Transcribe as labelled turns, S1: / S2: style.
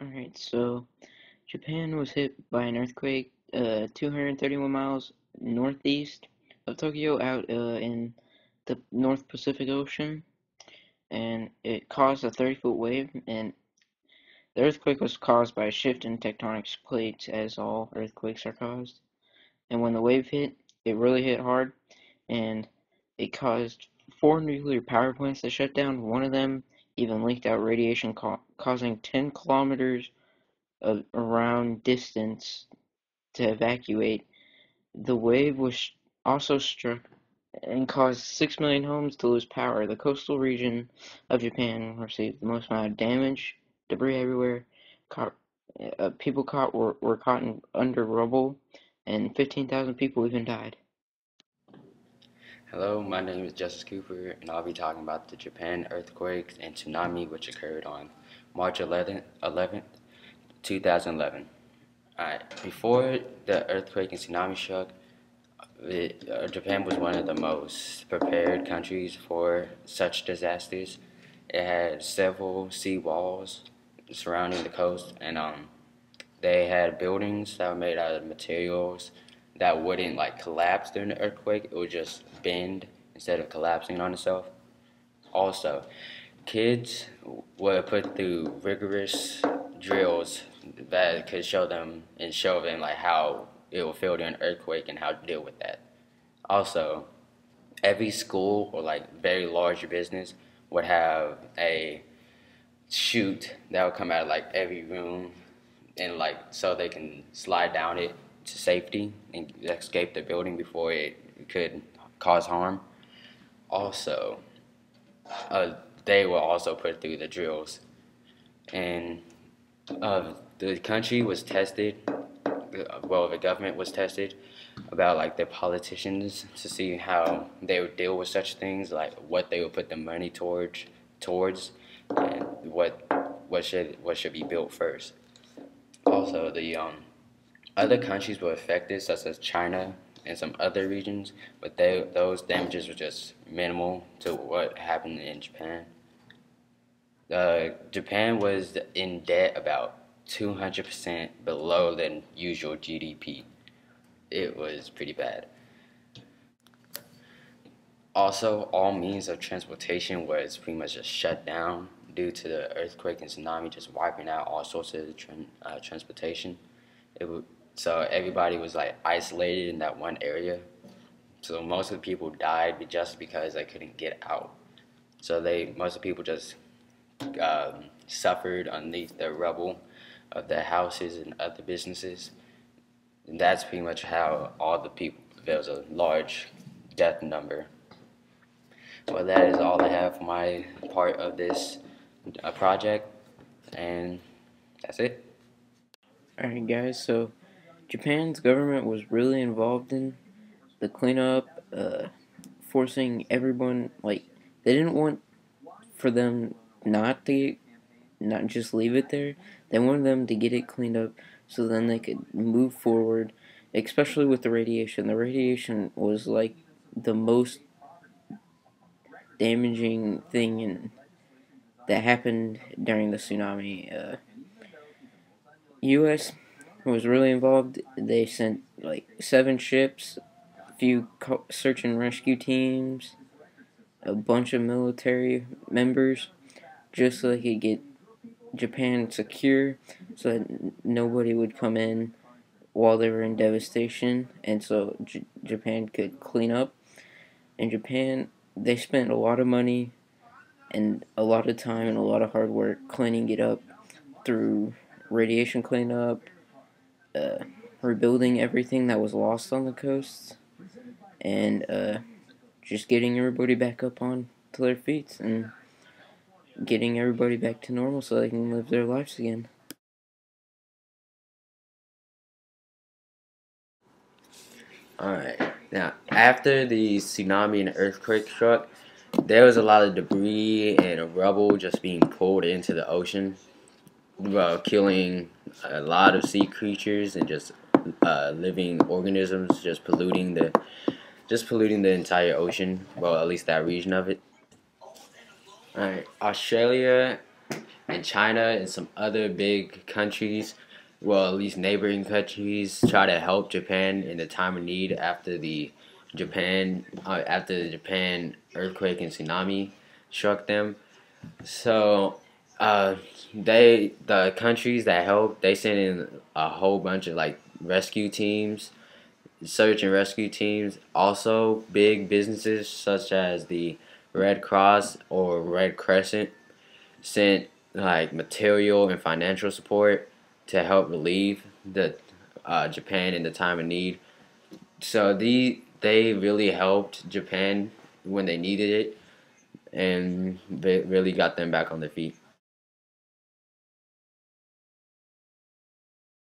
S1: Alright, so Japan was hit by an earthquake uh, 231 miles northeast of Tokyo out uh, in the North Pacific Ocean, and it caused a 30 foot wave. And the earthquake was caused by a shift in tectonic plates, as all earthquakes are caused. And when the wave hit, it really hit hard, and it caused four nuclear power plants to shut down. One of them even leaked out radiation, ca causing 10 kilometers of around distance to evacuate. The wave was also struck and caused 6 million homes to lose power. The coastal region of Japan received the most amount of damage, debris everywhere. Caught, uh, people caught were, were caught in, under rubble, and 15,000 people even died.
S2: Hello, my name is Justice Cooper, and I'll be talking about the Japan earthquake and tsunami which occurred on March 11th, 11th 2011. Alright, before the earthquake and tsunami struck, uh, Japan was one of the most prepared countries for such disasters. It had several sea walls surrounding the coast, and um, they had buildings that were made out of materials that wouldn't like collapse during the earthquake. It would just bend instead of collapsing on itself. Also, kids were put through rigorous drills that could show them and show them like how it will feel during an earthquake and how to deal with that. Also, every school or like very large business would have a chute that would come out of like every room and like so they can slide down it to safety and escape the building before it could cause harm. Also, uh, they were also put through the drills. And uh, the country was tested, well, the government was tested about like their politicians to see how they would deal with such things, like what they would put the money towards, towards, and what what should what should be built first. Also, the um, other countries were affected, such as China and some other regions, but they, those damages were just minimal to what happened in Japan. Uh, Japan was in debt about 200% below than usual GDP. It was pretty bad. Also, all means of transportation was pretty much just shut down due to the earthquake and tsunami just wiping out all sorts of tra uh, transportation. It would, so everybody was like isolated in that one area. So most of the people died just because they couldn't get out. So they most of the people just um, suffered underneath the rubble of their houses and other businesses. And that's pretty much how all the people, there was a large death number. Well, that is all I have for my part of this uh, project, and that's it.
S1: Alright, guys, so Japan's government was really involved in the cleanup, uh, forcing everyone, like, they didn't want for them not to not just leave it there. They wanted them to get it cleaned up so then they could move forward, especially with the radiation. The radiation was like the most damaging thing in, that happened during the tsunami. Uh, U.S. was really involved. They sent like seven ships, a few search and rescue teams, a bunch of military members just so they could get Japan secure so that nobody would come in while they were in devastation and so J Japan could clean up. In Japan, they spent a lot of money and a lot of time and a lot of hard work cleaning it up through radiation cleanup, uh, rebuilding everything that was lost on the coast, and uh, just getting everybody back up on to their feet and getting everybody back to normal so they can live their lives again.
S2: Alright, now after the tsunami and earthquake struck, there was a lot of debris and rubble just being pulled into the ocean, uh, killing a lot of sea creatures and just uh, living organisms, just polluting the, just polluting the entire ocean. Well, at least that region of it. Alright, Australia and China and some other big countries, well, at least neighboring countries, try to help Japan in the time of need after the Japan uh, after the Japan earthquake and tsunami struck them. So uh, they the countries that help they send in a whole bunch of like rescue teams, search and rescue teams. Also, big businesses such as the Red Cross or Red Crescent sent like material and financial support to help relieve the uh, Japan in the time of need. So the they really helped Japan when they needed it, and they really got them back on their feet.